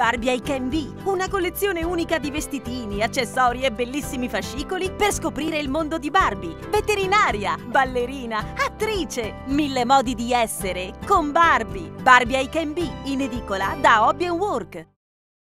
Barbie I Can Be, una collezione unica di vestitini, accessori e bellissimi fascicoli per scoprire il mondo di Barbie. Veterinaria, ballerina, attrice, mille modi di essere con Barbie. Barbie I Can Be, in edicola da Hobby Work.